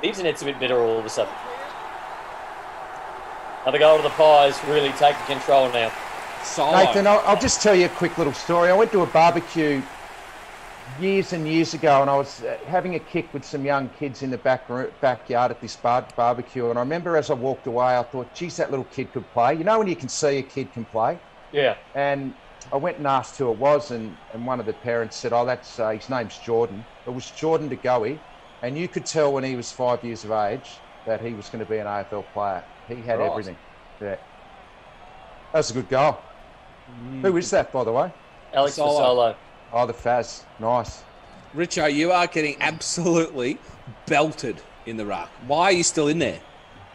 The internet's a bit better all of a sudden. Another goal to the Pies, really taking control now. Solo. Nathan, I'll, I'll just tell you a quick little story. I went to a barbecue years and years ago, and I was uh, having a kick with some young kids in the back roo- backyard at this bar- barbecue. And I remember as I walked away, I thought, geez, that little kid could play. You know when you can see a kid can play? Yeah. And I went and asked who it was, and, and one of the parents said, oh, that's uh, his name's Jordan. It was Jordan DeGoey, and you could tell when he was five years of age that he was going to be an AFL player. He had Right. everything. Yeah. That was a good goal. Mm. Who is that, by the way? Alex Solo. Fasolo. Oh, the Faz. Nice. Richo, you are getting absolutely belted in the ruck. Why are you still in there?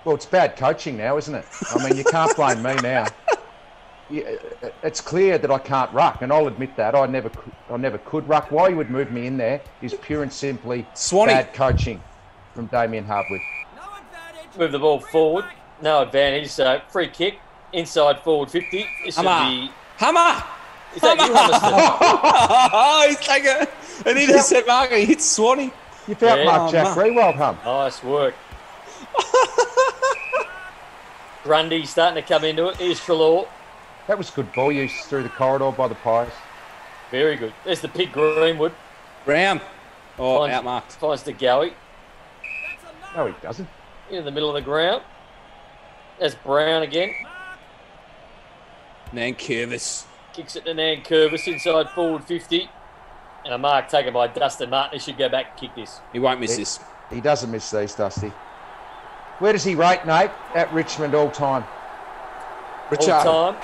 Well, it's bad coaching now, isn't it? I mean, you can't blame me now. It's clear that I can't ruck, and I'll admit that I never, could, I never could ruck. Why you would move me in there is pure and simply Swanee. bad coaching from Damien Hardwick. Move the ball forward. No advantage. So free kick. Inside forward 50. This should Hammer. be. Hammer! Is that you, Hummerston? oh, he's taking an intercept mark. He hits Swanee. You found Yeah. Mark Jack Mark. very well, hum. Nice work. Grundy starting to come into it. Here's Treloar. That was good ball use through the corridor by the Pies. Very good. There's the pig Greenwood. Brown. Oh, Finds- outmarked. Finds the Gowie No, he doesn't. in the middle of the ground. That's Brown again. Nankervis. Kicks it to Nankervis inside forward 50. And a mark taken by Dustin Martin. He should go back and kick this. He won't miss Yeah. this. He doesn't miss these, Dusty. Where does he rate, Nate? At Richmond all time. All time.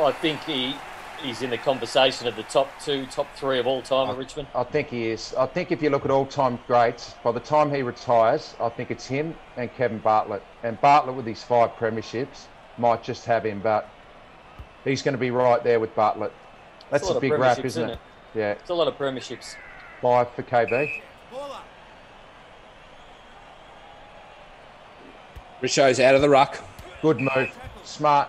I think he he's in the conversation of the top two, top three of all time at Richmond. I think he is. I think if you look at all-time greats, by the time he retires, I think it's him and Kevin Bartlett. And Bartlett with his five premierships might just have him, but he's going to be right there with Bartlett. That's lot a of big wrap, premierships, isn't it? Yeah, It's a lot of premierships. five for KB. Richo's out of the ruck. Good move, smart.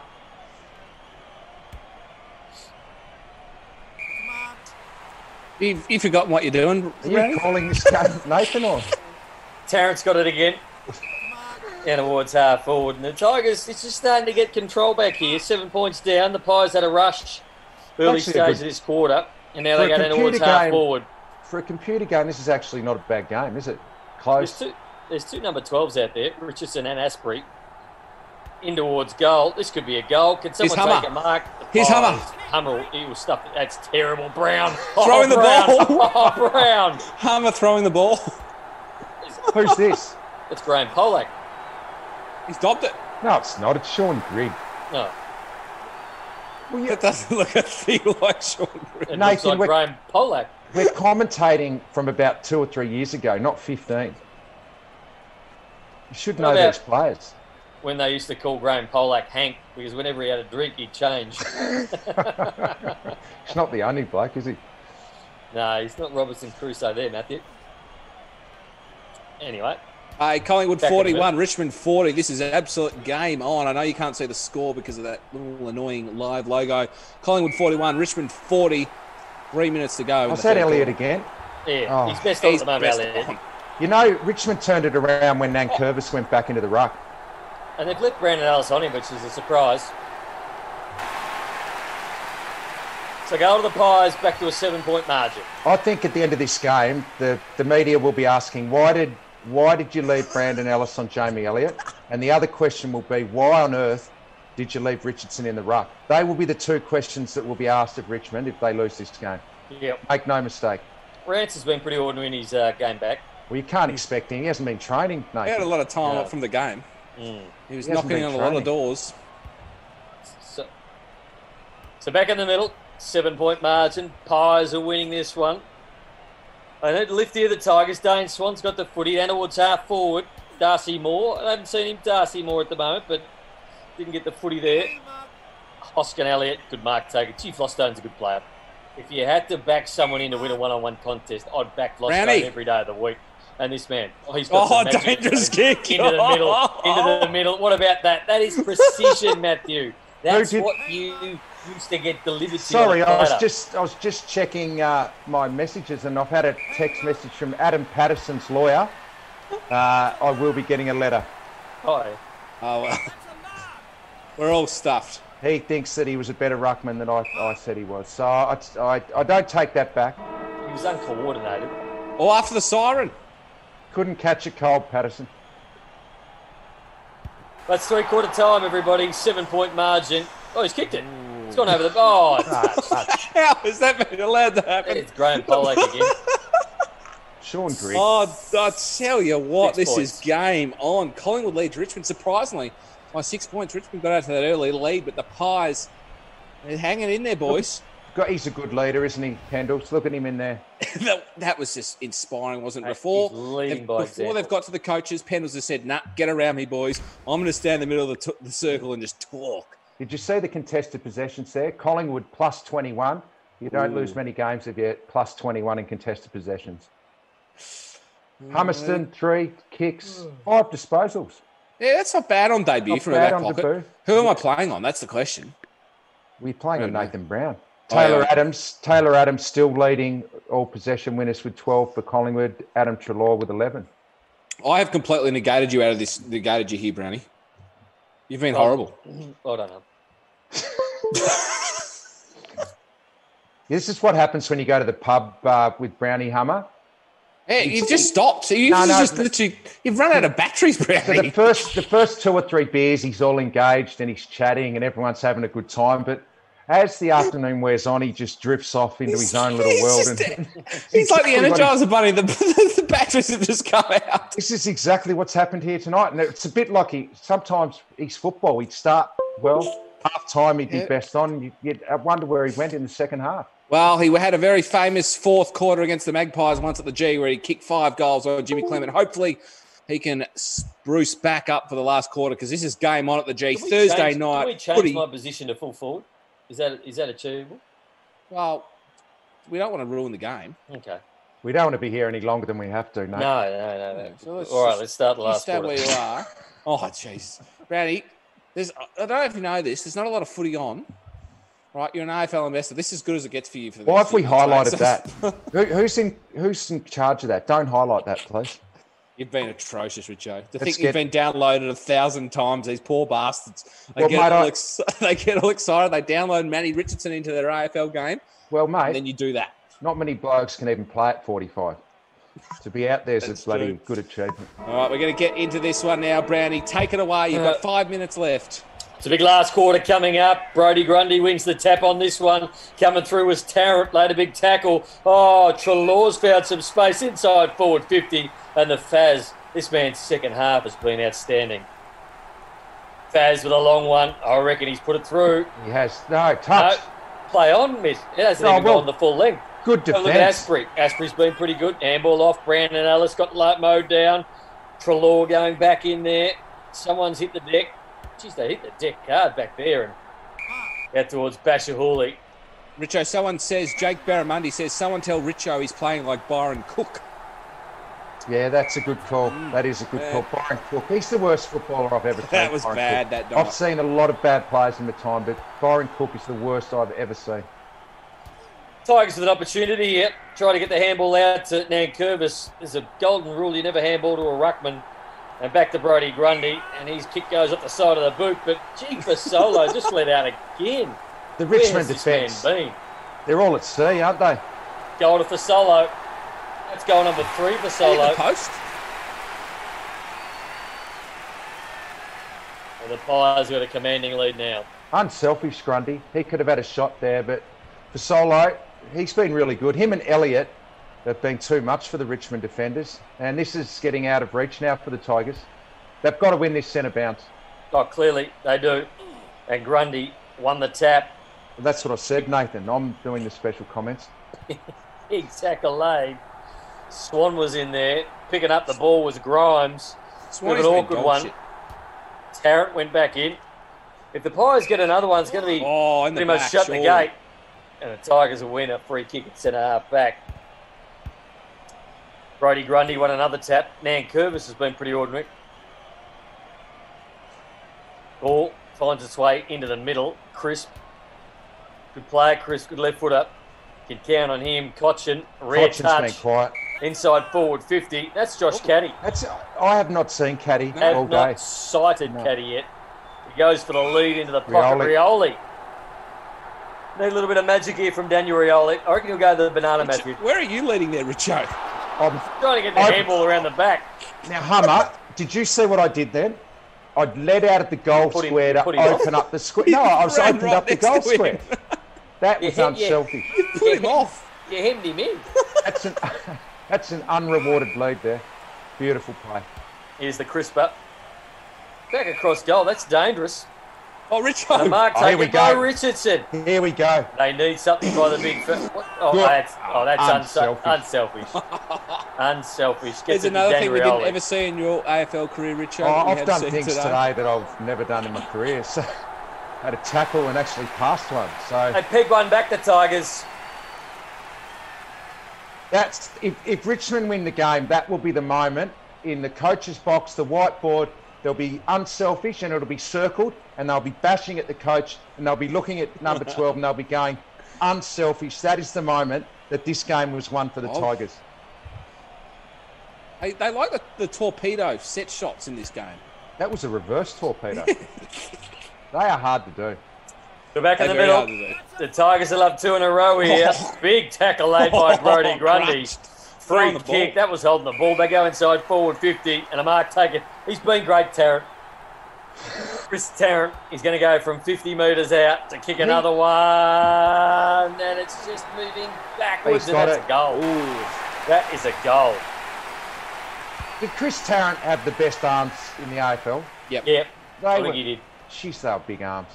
You, you forgotten what you're doing, Are you Randy? calling this game, Nathan? Or Terrence got it again. And towards half uh, forward. And the Tigers, it's just starting to get control back here. Seven points down. The Pies had a rush early Actually stage good- of this quarter. And now they a go down towards computer half game- forward. for a computer game, this is actually not a bad game, is it? There's Close. two, there's two number 12s out there, Richardson and Astbury. In towards goal. This could be a goal. Can someone Hummer. take a mark? Here's Oh, Hummer. Hummer, he was stuffed. That's terrible. Brown. Throwing the ball. Oh, Brown. Oh, hammer throwing the ball. Who's this? It's Graham Polak. He's stopped it. No, it's not. It's Sean Grigg. No, Well, That doesn't look a thing like Sean Green. it Nathan, looks like we're- Graham Polak. We're commentating from about two or three years ago, not 15. You should know What about- these players. When they used to call Graham Polak Hank because whenever he had a drink, he'd change. He's not the only bloke, is he? no, he's not Robinson Crusoe there, Matthew. Anyway, Hey, Collingwood Back in a 41, Richmond 40. This is an absolute game on. I know you can't see the score because of that little annoying live logo. Collingwood 41, Richmond 40. Three minutes to go. in Was the Elliot quarter. again? yeah, Oh. he's best on He's at the moment, Elliot. You know, Richmond turned it around when Nankervis went back into the ruck. And they've left Brandon Ellis on him, which is a surprise. So go to the Pies, back to a seven-point margin. I think at the end of this game, the, the media will be asking, why did why did you leave Brandon Ellis on Jamie Elliott? And the other question will be, why on earth did you leave Richardson in the ruck? They will be the two questions that will be asked of Richmond if they lose this game. Yep. Make no mistake. Rance has been pretty ordinary in his uh, game back. Well, you can't expect him. He hasn't been training, He had a lot of time Yeah. up from the game. Mm. He was He knocking on a lot of doors. So, so back in the middle, seven-point margin. Pies are winning this one. I know to lift here the Tigers. Dane Swan's got the footy down towards half forward. Darcy Moore. I haven't seen him, Darcy Moore, at the moment, but didn't get the footy there. Hoskin Elliott, good mark taker. Chief Vlastuin's a good player. If you had to back someone in to win a one-on-one contest, I'd back Vlastuin Brownie. every day of the week. And this man, oh, he's got Oh, dangerous kick. into the middle, into the middle. What about that? That is precision, Matthew. That's did- what you used to get delivered to Sorry, you on was just I was just checking uh, my messages, and I've had a text message from Adam Pattison's lawyer. Uh, I will be getting a letter. Oh, yeah. Oh, well. We're all stuffed. He thinks that he was a better ruckman than I, I said he was. So I, I, I don't take that back. he was uncoordinated. Oh, after the siren. Couldn't catch a cold, Pattison. That's three quarter time, everybody. Seven point margin. Oh, he's kicked it. It's gone over the. Oh, touch. How is that been allowed to happen? it's Graham Polak again. Sean Grigg. Oh, I tell you what, Six this points. is game on. Collingwood leads Richmond surprisingly by six points. Richmond got out to that early lead, but the Pies they're hanging in there, boys. God, He's a good leader, isn't he, Pendles? Look at him in there. that, that was just inspiring, wasn't it? Before, leading they've- before example. they've got to the coaches, Pendles has said, nah, get around me, boys. I'm going to stand in the middle of the, t- the circle and just talk. Did you see the contested possessions there? Collingwood plus 21. You don't lose many games if you're plus 21 in contested possessions. Hummerston, uh, three kicks, five disposals. Yeah, that's not bad on debut Not from bad a on back pocket. debut. Who am I playing on? That's the question. We're playing on Right, Nathan Brown. Oh, Taylor yeah. Adams. Taylor Adams still leading all possession winners with 12 for Collingwood. Adam Treloar with 11. I have completely negated you out of this, negated you here, Brownie. You've been Oh. horrible. I don't know. This is what happens when you go to the pub uh, with Brownie Hummer. Hey, you've just stopped. So you've No, no, just no. literally, you've run out of batteries, So the first, the first two or three beers, he's all engaged and he's chatting and everyone's having a good time. But as the afternoon wears on, he just drifts off into his own little He's world. just- and He's like the exactly what he- Energizer Bunny. The, the batteries have just come out. This is exactly what's happened here tonight, and it's a bit like he, sometimes he's football. He'd start well, half time he'd be Yeah. best on. You, you'd wonder where he went in the second half. Well, he had a very famous fourth quarter against the Magpies once at the G, where he kicked five goals on Jimmy Clement. Hopefully, he can spruce back up for the last quarter because this is game on at the G Can Thursday change, night. Can we change footy. my position to full forward? Is that is that achievable? Well, we don't want to ruin the game. Okay. We don't want to be here any longer than we have to. No. No, no, no. no. So let's All right, just- let's start the You last stay where you are. Oh, jeez. Brownie, there's, I don't know if you know this, there's not a lot of footy on. Right, you're an AFL investor. This is as good as it gets for you. For the Why next have we highlighted mate. that? Who, who's in Who's in charge of that? Don't highlight that, please. You've been atrocious, Richo. To Let's think get- you've been downloaded a thousand times, these poor bastards. They, Well, get, mate, all I- ex- they get all excited. They download Manny Richardson into their AFL game, Well, and mate, then you do that. not many blokes can even play at 45. To be out there is a bloody true. good achievement. All right, we're going to get into this one now, Brownie. Take it away. You've got Uh, five minutes left. It's a big last quarter coming up. Brodie Grundy wins the tap on this one. Coming through was Tarrant, laid a big tackle. Oh, Treloar's found some space inside forward 50. And the Faz, this man's second half has been outstanding. Faz with a long one. I reckon he's put it through. He has no No, touch. play on, miss. It hasn't Oh, even well, gone the full length. Good a look at defence. Astbury. Astbury's been pretty good. Handball off. Brandon Ellis got mowed down. Treloar going back in there. Someone's hit the deck. Jeez, they hit the deck hard back there and out towards Bashahuli. Richo, someone says, Jake Barramundi says, someone tell Richo he's playing like Byron Cook. Yeah, that's a good call. Mm. That is a good Yeah. call. Byron Cook. He's the worst footballer I've ever seen. That was Byron bad Cook. that I've seen a lot of bad players in my time, but Byron Cook is the worst I've ever seen. Tigers with an opportunity here. Trying to get the handball out to Nankervis. There's a golden rule you never handball to a ruckman. And back to Brodie Grundy. And his kick goes up the side of the boot. But gee, Fasolo, just let out again. The Richmond this man defence, been? they're all at sea, aren't they? Goal to Solo. That's goal number three for Hit Solo. the post. And the Pies got a commanding lead now. Unselfish, Grundy. He could have had a shot there, but Fasolo, he's been really good. Him and Elliott have been too much for the Richmond defenders, and this is getting out of reach now for the Tigers. They've got to win this centre bounce. Oh, clearly they do. And Grundy won the tap. That's what I said, Nathan. I'm doing the special comments. Big tackle. Swan was in there. Picking up the ball was Grimes. Swanee's an been awkward one. shit. Tarrant went back in. If the Pies get another one, it's going to be Oh, pretty much back, shut surely. the gate. And the Tigers will win a free kick at centre half back. Brodie Grundy won another tap. Nankervis has been pretty ordinary. Ball finds its way into the middle. Crisp. Good player, Crisp. Good left foot up. Can count on him. Cotchin. Rare Cotchin's touch. been quiet. Inside forward 50. That's Josh oh, Caddy. That's I have not seen Caddy Have all not day. sighted No. Caddy yet. He goes for the lead into the pocket. Rioli. Rioli. Need a little bit of magic here from Daniel Rioli. I reckon he'll go to the banana Richo, method. Where are you leading there, Richo? Um, Trying to get the I- handball around the back. now, Hummer, did you see what I did then? I'd led out at the goal Put him- square to put him off. open up the square. No, I was Ran opened right up the goal square. That was Yeah, yeah. unselfish. Put him off. You hemmed him in. That's an that's an unrewarded lead there. Beautiful play. Here's the crisper. Back across goal. That's dangerous. Oh, And a Richo. mark Oh, here taken we by go. Richardson. Here we go. They need something by the big. Fa- Oh, that's oh, that's unselfish. Unselfish. Unselfish. unselfish. There's it to another thing we didn't ever see in your AFL career, Richo. Oh, I've done seen things today. that I've never done in my career. So had a tackle and actually passed one. So They peg one back the Tigers. that's if, if Richmond win the game, that will be the moment in the coach's box, the whiteboard. They'll be unselfish and it'll be circled, and they'll be bashing at the coach, and they'll be looking at number 12, and they'll be going unselfish. That is the moment that this game was won for the Oh. Tigers. They, they like the, the torpedo set shots in this game. That was a reverse torpedo. they are hard to do. We're back in They're the middle. hard to do. The Tigers will have two in a row here. Big tackle laid by oh, Brodie oh, Grundy. Crushed. Free the kick. ball. That was holding the ball. They go inside forward 50 and a mark taken. He's been great, Tarrant. Chris Tarrant is going to go from 50 metres out to kick another one. And it's just moving backwards. And that's it. a goal. Ooh. That is a goal. Did Chris Tarrant have the best arms in the AFL? Yep. Yep. They I were, think he did. She's they were big arms.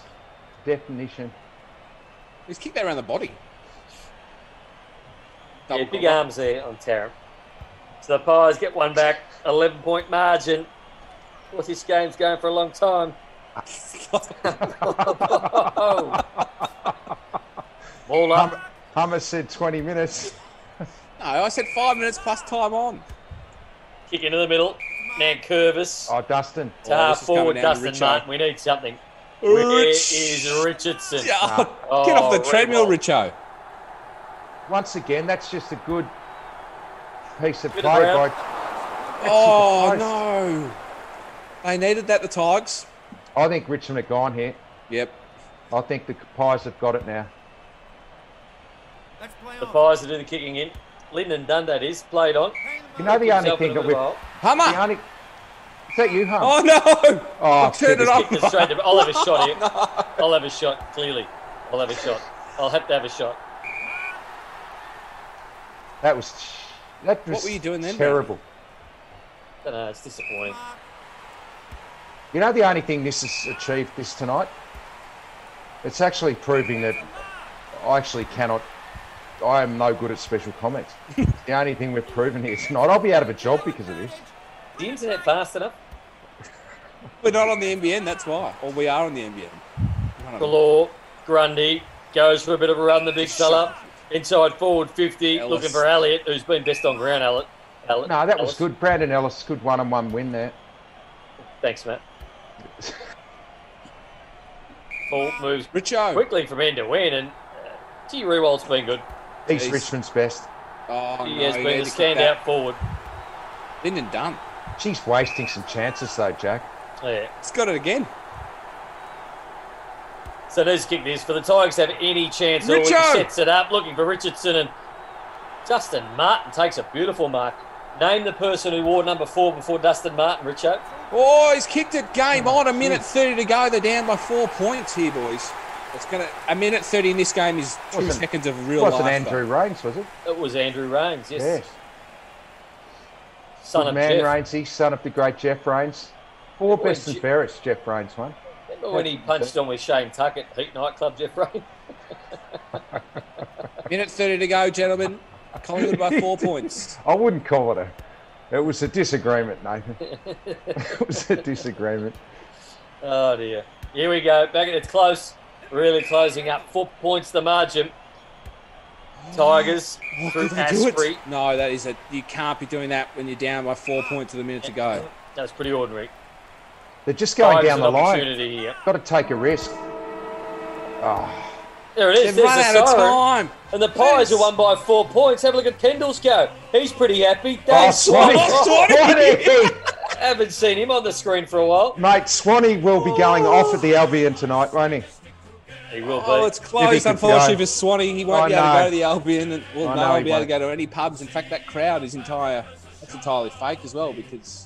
Definition. He's kicked that around the body. Yeah, Double big arms there on Tarrant. So the Pies get one back. 11 point margin. Well, this game's going for a long time. Ball up. Hummer said 20 minutes. No, I said five minutes plus time on. Kick into the middle. Nankervis. Oh, Dustin. to oh, half this is coming forward, Dustin Richo. Martin. We need something. Where Rich. is Richardson? Yeah, Oh, Get off the oh, treadmill. Richo. Once again, that's just a good piece of Bit of play ground. by. Oh, no. They needed that, the Tigers. I think Richmond are gone here. Yep. I think the Pies have got it now. The on. Pies are doing the kicking in. Lyndon Dunn, that is, played on. You know the only thing that bit we. of a hole. Hammer. The only. Is that you, Hum? Oh, no. Oh, Turn it off. Kicked it straight to, I'll have a shot here. I'll have a shot, clearly. I'll have a shot. I'll have to have a shot. That was. That was What were you doing then, Terrible. I don't know, it's disappointing. You know the only thing this has achieved this tonight? It's actually proving that I actually cannot. I am no good at special comments. the only thing we've proven here tonight. I'll be out of a job because of this. The internet fast enough? We're not on the NBN, that's why. Or we are on the NBN. One. Galore, Grundy goes for a bit of a run, the big fella. Inside forward 50, Ellis. looking for Elliot, who's been best on ground, Elliot. Elliot. No, that was Ellis. good. Brandon Ellis, good one-on-one win there. Thanks, Matt. Ball moves Richo. quickly from end to end, and uh, T. Riewoldt's been good. He's Jeez. Richmond's best. Oh, He no, has you been need the to kick that. standout forward. Lyndon Dunn. She's wasting some chances though, Jack. Yeah. He's got it again. So there's kick this for the Tigers to have any chance. at all. He sets it up, looking for Richardson, and Dustin Martin takes a beautiful mark. Name the person who wore number four before Dustin Martin, Richo. Oh, he's kicked it. Game oh, on. A minute 30 to go. They're down by four points here, boys. It's gonna. A minute 30 in this game is 2 Wasn't- seconds of real Wasn't life. Andrew Raines, was it? It was Andrew Raines, yes. Yes. Son Good of man Jeff. Rainesy, son of the great Jeff Raines. Four best and Je- fairest, Jeff Raines won. Remember when he punched on with Shane Tuck at Heat nightclub, Jeff Raines? Minute 30 to go, gentlemen. Collingwood by four points. I wouldn't call it a. It was a disagreement, Nathan. it was a disagreement. Oh dear. Here we go. Back at it's close. Really closing up. Four points the margin. Tigers Oh, through could Astbury. No, that is a. You can't be doing that when you're down by four points with a minute to go. That's pretty ordinary. They're just going oh, Tigers down the line. here. Got to take a risk. Oh, There it is. They've There's run the out of time. And the Pies Yes. are won by four points. Have a look at Kendall's go. He's pretty happy. oh Dave Swanee. Swanee. Swanee. Haven't seen him on the screen for a while. Mate, Swanee will be going off at the Albion tonight, won't he? He will be. Oh, it's If he closed, unfortunately, for Swanee. He won't I be able to go to the Albion, and well, I no know one he be able to go to any pubs. In fact, that crowd is entire. That's entirely fake as well because,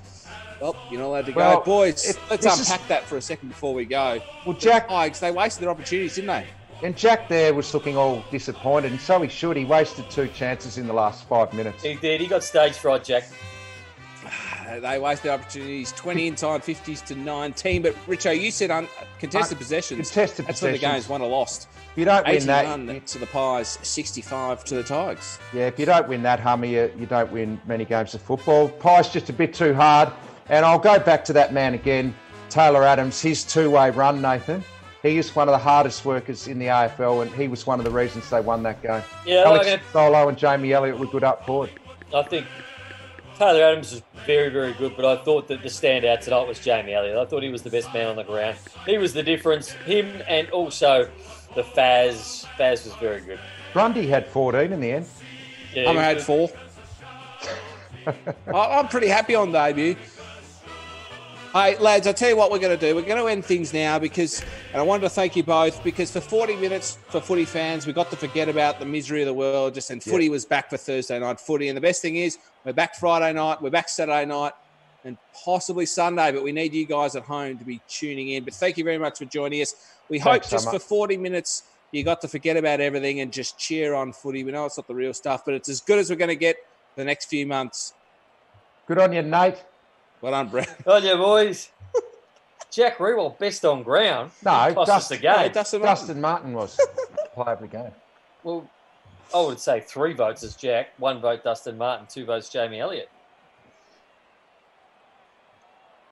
well, you're not allowed to Well, go. Boys, it- let's this is- unpack that for a second before we go. Well, Jack Tigers, they wasted their opportunities, didn't they? and Jack there was looking all disappointed, and so he should. He wasted two chances in the last five minutes. He did. He got stage fright, Jack. They wasted opportunities, 20 inside 50s to 19. But, Richo, you said un- contested Un- possessions. contested That's when the possessions. game's won or lost. If you don't win 81 that, to the Pies, 65 to the Tigers. yeah, if you don't win that, Hummer, you, you don't win many games of football. Pie's just a bit too hard, and I'll go back to that man again, Taylor Adams. His two-way run, Nathan. He is one of the hardest workers in the AFL, and he was one of the reasons they won that game. Yeah, Alex like Solo and Jamie Elliott were good up forward. I think Taylor Adams was very, very good, but I thought that the standout tonight was Jamie Elliott. I thought he was the best man on the ground. He was the difference. Him and also the Faz. Faz was very good. Grundy had 14 in the end. Yeah, I'm he had four. I- I'm pretty happy on debut. Hey, lads, I'll tell you what we're going to do. We're going to end things now because, and I wanted to thank you both because for 40 minutes for footy fans, we got to forget about the misery of the world. Just and footy was back for Thursday night footy, and the best thing is we're back Friday night, we're back Saturday night, and possibly Sunday. But we need you guys at home to be tuning in. But thank you very much for joining us. We hope Thanks, just Summer. for 40 minutes you got to forget about everything and just cheer on footy. We know it's not the real stuff, but it's as good as we're going to get the next few months. Good on you, Nate. Well done, Brad. Oh, yeah, boys. Jack Riewoldt, best on ground. No, Cost us the Dustin, game. Hey, Dustin Martin. Dustin Martin was player of the game. Well, I would say three votes as Jack, one vote Dustin Martin, two votes Jamie Elliott.